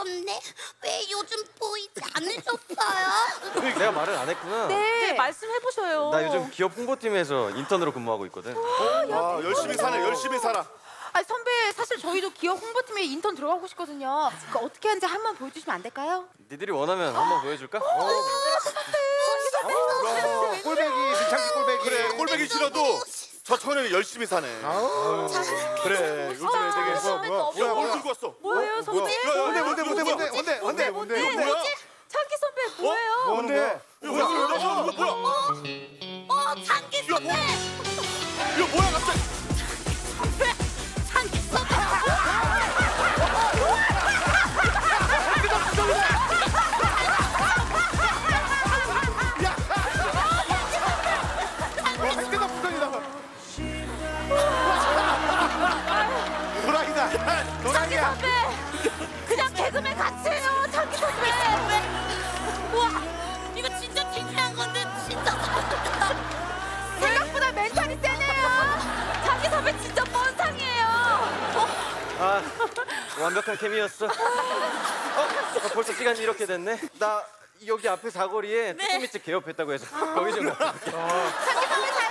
부끄럽네. 왜 요즘 보이지 않으셨어요? 내가 말을 안 했구나. 네, 말씀해 보셔요. 나 요즘 기업 홍보팀에서 인턴으로 근무하고 있거든. 아, 열심히 사네, 열심히 살아. 아 선배 사실 저희도 기업 홍보팀에 인턴 들어가고 싶거든요. 그 어떻게 하는지 한 번 보여주시면 안 될까요? 니들이 원하면 한번 보여줄까? 어, 꼴배기, 민창기 꼴배기. 그래, 꼴배기 싫어도 저 청년이 열심히 사네. 그래, 요즘에 되게 뭐야, 뭐야, 야, 뭘 들고 왔어? 뭐예요, 선배? 뭔데, 뭔데, 뭔데, 뭔데, 뭔데, 뭔데, 뭔데, 뭐야? 창기 선배 뭐예요? 뭔데? 뭐야? 이거 뭐야? 어, 장기 선배! 이거 뭐야, 갑자기? 선배! 장기 선배! 노랑이야. 생각보다 멘탈이 세네요. 창기 선배 진짜 뻔상이에요. 아, 완벽한 케미였어. 어, 어, 벌써 시간이 이렇게 됐네. 나 여기 앞에 사거리에 뚜꾸미집 개업했다고 해서 거기 좀 갈게. 창기 선배 잘.